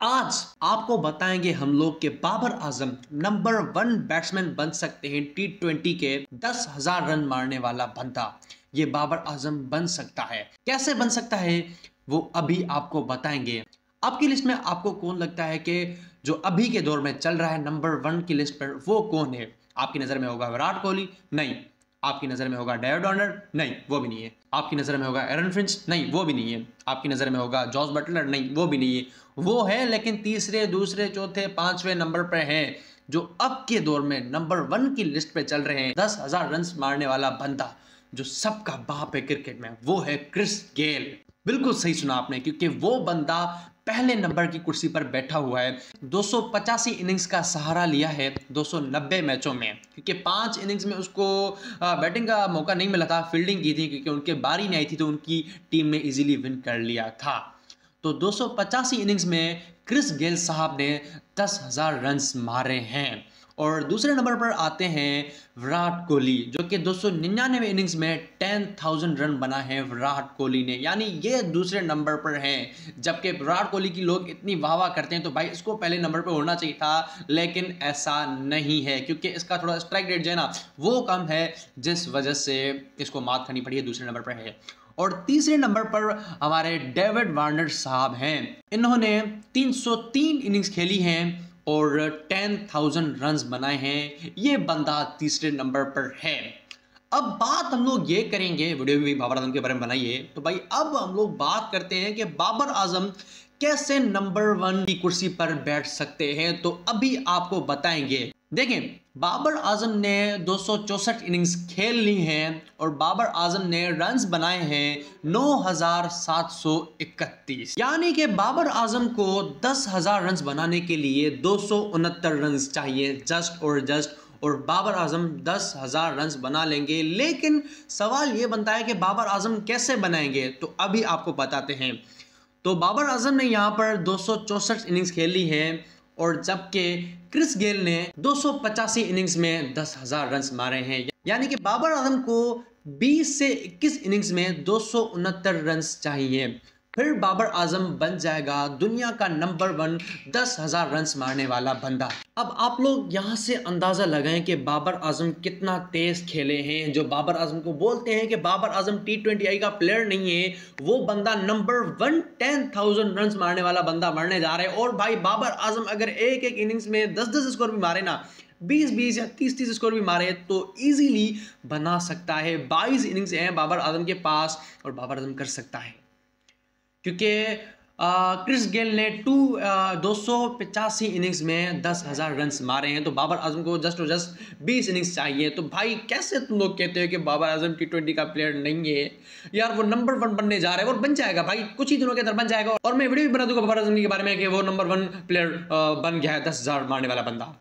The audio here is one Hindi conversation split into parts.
आज आपको बताएँगे हम लोग के Babar Azam number one batsman बन सकते हैं टी ट्वेंटी के दस हज़ार रन मारने वाला बंदा। ये बाबर आज़म बन सकता है। कैसे बन सकता है? वो अभी आपको बताएँगे। आपकी लिस्ट में आपको कौन लगता है कि जो अभी के दौर में चल रहा है नंबर वन की लिस्ट पर वो कौन है? आपकी नज़र में होगा विराट कोहली? नहीं। आपकी नज़र में होगा डेविड ऑर्नर नहीं, वो भी नहीं है। आपकी नज़र में होगा एरन फिंच नहीं, वो भी नहीं है। आपकी नज़र में होगा जॉस बटलर नहीं, वो भी नहीं है। वो है, लेकिन तीसरे, दूसरे, चौथे, पाँचवें नंबर पर है, जो अब के दौर में नंबर वन की लिस्ट पे चल रहे हैं। दस हज़ार रन मारने वाला बंदा, जो सबका बाप है क्रिकेट में, वो है क्रिस गेल बिल्कुल सही सुना आपने, क्योंकि वो बंदा पहले नंबर की कुर्सी पर बैठा हुआ है। दो सौ पचासी इनिंग्स का सहारा लिया है 290 मैचों में। क्योंकि पाँच इनिंग्स में उसको बैटिंग का मौका नहीं मिला था, फील्डिंग की थी, क्योंकि उनके बारी नहीं आई थी तो उनकी टीम ने इजीली विन कर लिया था। तो दो सौ पचासी इनिंग्स में क्रिस गेल साहब ने दस हज़ार रन मारे हैं। और दूसरे नंबर पर आते हैं विराट कोहली, जो कि दो सौ इनिंग्स में टेन थाउज़ेंड रन बना है विराट कोहली ने। यानी ये दूसरे नंबर पर हैं, जबकि विराट कोहली की लोग इतनी वाह वाह करते हैं तो भाई इसको पहले नंबर पर होना चाहिए था, लेकिन ऐसा नहीं है, क्योंकि इसका थोड़ा स्ट्राइक रेट जो है ना, वो कम है, जिस वजह से इसको मात खानी पड़ी है, दूसरे नंबर पर है। और तीसरे नंबर पर हमारे डेविड वार्नर साहब हैं। इन्होंने 303 इनिंग्स खेली हैं और 10,000 रन्स बनाए हैं। ये बंदा तीसरे नंबर पर है। अब बात हम लोग ये करेंगे वीडियो भी बाबर आज़म के बारे में बनाइए। तो भाई अब हम लोग बात करते हैं कि बाबर आज़म कैसे नंबर वन की कुर्सी पर बैठ सकते हैं। तो अभी आपको बताएँगे देखें बाबर आज़म ने दो इनिंग्स खेल ली हैं और बाबर आज़म ने रन्स बनाए हैं 9,731 यानी कि बाबर आज़म को 10,000 रन्स बनाने के लिए दो रन्स चाहिए जस्ट और जस्ट और बाबर आज़म दस हज़ार रन बना लेंगे। लेकिन सवाल ये बनता है कि बाबर आज़म कैसे बनाएँगे? तो अभी आपको बताते हैं। तो बाबर आज़म ने यहाँ पर दो इनिंग्स खेल ली हैं। और जबकि क्रिस गेल ने दो सौ पचासी इनिंग्स में दस हज़ार रन मारे हैं। यानी कि बाबर आज़म को 20 से 21 इनिंग्स में दो रन चाहिए। फिर बाबर आज़म बन जाएगा दुनिया का नंबर वन दस हज़ार रन मारने वाला बंदा। अब आप लोग यहाँ से अंदाज़ा लगाएँ कि बाबर आज़म कितना तेज खेले हैं, जो बाबर आज़म को बोलते हैं कि Babar Azam T twenty I का प्लेयर नहीं है, वो बंदा number one ten thousand run मारने वाला बंदा मरने जा रहा है। और भाई बाबर आज़म अगर एक एक इनिंग्स में दस दस स्कोर भी मारे ना, बीस बीस या तीस तीस स्कोर भी मारे तो इजीली बना सकता है। बाईस इनिंग्स हैं बाबर आज़म के पास और बाबर आज़म कर सकता है। क्योंकि क्रिस गेल ने टू दो सौ पचासी इनिंग्स में दस हज़ार रन मारे हैं। तो बाबर आज़म को जस्ट और जस्ट बीस इनिंग्स चाहिए। तो भाई, कैसे तुम लोग कहते हो कि बाबर आज़म टी ट्वेंटी का प्लेयर नहीं है? यार, वो नंबर वन बनने जा रहा है और बन जाएगा भाई। कुछ ही दिनों के अंदर बन जाएगा। और मैं वीडियो भी बना दूँगा बाबर आज़म के बारे में कि वो नंबर वन प्लेयर बन गया है, दस हज़ार मारने वाला बंदा।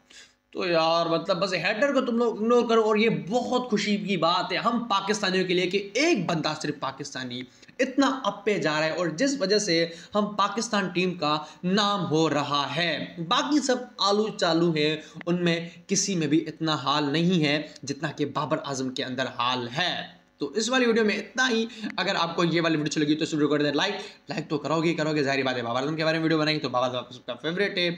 तो यार मतलब बस हेडर को तुम लोग इग्नोर करो और ये बहुत खुशी की बात है, हम पाकिस्तानियों के लिए कि एक बंदा सिर्फ़ पाकिस्तानी इतना अप जा रहा है और जिस वजह से हम पाकिस्तान टीम का नाम हो रहा है। बाकी सब आलू चालू है, उनमें किसी में भी इतना हाल नहीं है जितना कि बाबर आज़म के अंदर हाल है। तो इस वाली वीडियो में इतना ही। अगर आपको ये वाली वीडियो लगी तो इस वीडियो कर दे लाइक लाइक तो करोगे करोगे। ज़ाहिर बात है बाबर आज़म के बारे में वीडियो बनाई तो बाबा सबका फेवरेट है।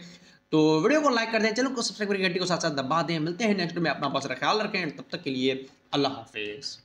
तो वीडियो को लाइक कर दें, चैनल को सब्सक्राइब करके घंटी को साथ साथ दबा दें। मिलते हैं नेक्स्ट में, अपना बहुत ख्याल रखें। तब तक के लिए अल्लाह हाफिज़।